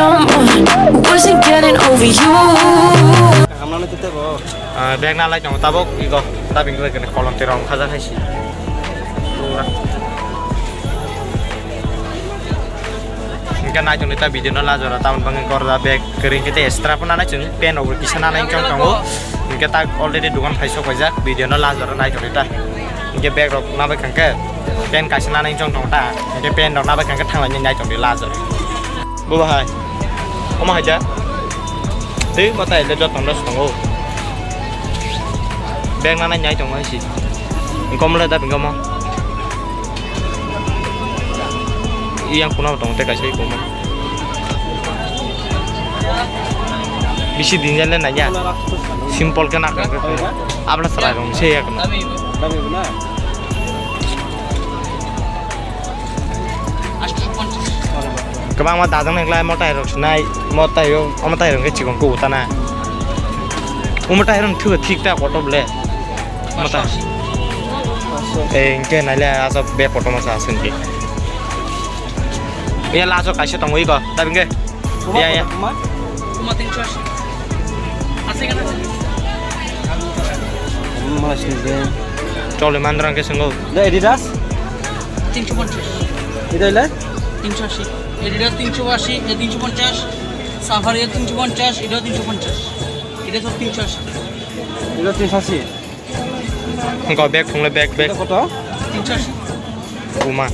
someone who wasn't getting over you. Kita chong tabok igo. Tabing te rong khaja khaisi pura Ingka na jong ta video na la jora taun bang kor da bag kering kita extra pun na jong pen over kisana na chong chong ingka ta already dukan phaiso ko jak video na la jora na jong ta ingka bag rok na ba kang ke. Pen kasana na chong chong ta. Pen rok na ba kang ke thang la nyai chong di la jora bu ba hai oma hai ja Thế có thể là cho tổng đất tổng ô beng nana nyai chong ai si ngom le da bing ngom yang kuna tong te ka sei ko bisi din jale na ya simple abla sara rong sei ya Dami benar. kabang ma dadang nang lai motai rok snai motai yo motai rong ke chikong ku ta na umotai rong thu thik ta kotob le motai eh ingke na le aso be poto masa asun ki ya la so kaise tong wi ko ta bing ke ya ya Kuma. Cuma তিনশো আশি আছে কেন Mana sini deh. chole mandrang ke sengo Dah Adidas. তিনশো পঞ্চাশ Itu lah. তিনশো আশি এটা তিনশো আশি এটা তিনশো পঞ্চাশ সাফার এটা তিনশো পঞ্চাশ এটাও তিনশো পঞ্চাশ এটা সব তিনশো আশি এটা তিনশো আশি ব্যাগ? ঠোংলা ব্যাগ ব্যাগ। কত? তিনশো আশি ঘুমা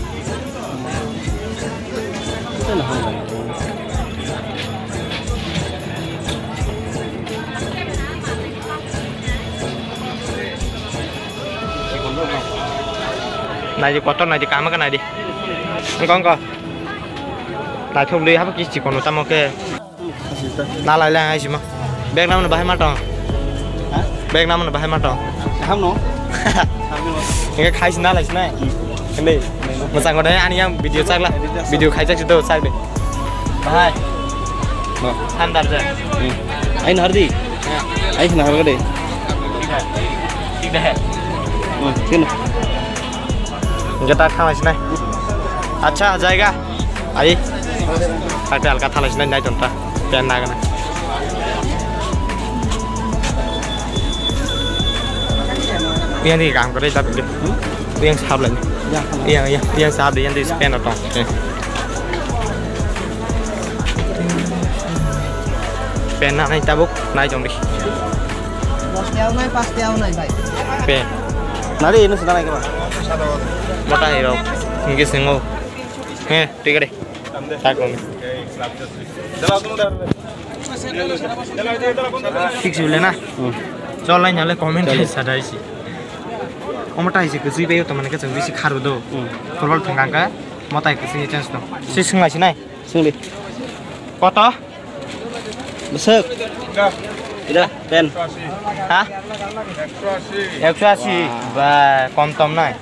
নাই gì có trâu này gì cá lại thông đi hấp cái chỉ còn một trăm ok na lại là hay gì mà bag năm là bảy mắt tròn Hả? bag năm là bảy mắt tròn Ham no. Ham no. cái khai xin na lại xin này cái này mà sang còn đấy anh em video chắc là video khai chắc chúng tôi sai đi hai Nah. tham đặt rồi Ain hardi. Ain nak harga deh. ঠিক দেখে Hmm, sini. যেটা খাওয়াইছ নাই আচ্ছা জায়গা আই అయితే వాళ్ళకి అథాలు వచ్చిందని అయితే ఉంటా పెన్ దాకా yang di kamu kerja tapi yang sahab lagi yang yang yang sahab yang di Spain atau Spain nak naik tabuk? Naik jom deh pastiau naik pastiau naik baik Spain nanti ini sudah naik apa mata hero mungkin singo eh tiga deh চলাইনে comment অমতাইছে গুজি পাই তাৰমানে কেঁচা বেছি খাৰু দ ফুটবল থাকা মতাই কৈছে চেঞ্চ দ চিঙাইছে নাই চিঙলি কত পেন হা একশো আশি বা কম টম নাই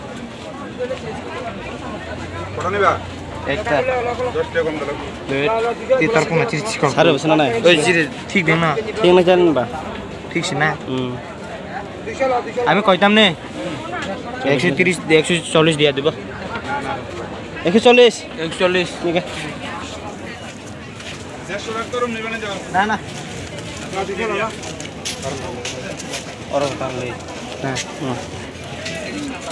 ঠিক না। ঠিক বা? ঠিক না। আমি কইতাম নে 130 140 দিয়া দেব। 140 140 ঠিক আছে। না না। और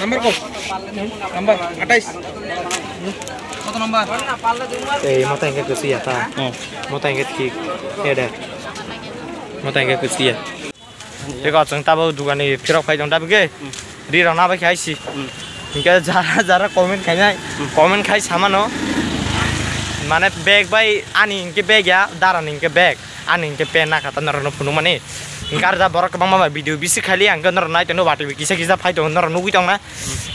নাম্বার কত নাম্বার আঠাইশ কত নম্বর এই মতো এঙ্গে কুসি আতা Hmm. মতো এঙ্গে ঠিক এডে মতো এঙ্গে কুসি আ দেখো চং তাবো দোকানে ফিরক ফাই দং দাবগে রি রনা বাই খাইছি ইনকে যারা যারা কমেন্ট খাই নাই কমেন্ট খাই সামানো মানে বেগ বাই আনি ইনকে বেগ ya daran ইনকে বেগ আনি ইনকে পেন না খাতা নরনো ফুনু মানে garda borak mama video bisi khali angga nor nai tenu bati kisa kisa phai tong nor nugui tong na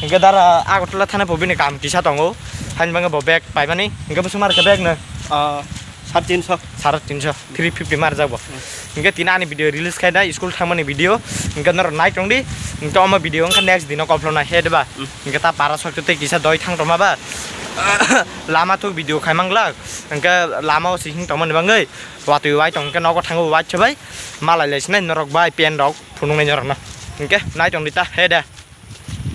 angga dara agotla thana pobine kam kisa tongo han banga bo bag pai mani angga busumar ka bag na साढे तिन सौ साढे तिन सौ three fifty मार जाबो ఇంకా తినాని వీడియో రిలీజ్ కైనా స్కూల్ ఠామని వీడియో ఇంకా నర నైట్ ఉండి ఇంకా అమ్మ వీడియో ఇంకా నెక్స్ట్ దిన కప్లో నా హెడ్ బా ఇంకా తా పారా సక్తే కిసా దై థాంగ్ తమా బా lama tu video khai mang lak angka lama si hing tamon bang ei watu wai tong ka nok thango wai chabai malai lesne norok bai pen rok phunung ne norok na angka nai tong dita heda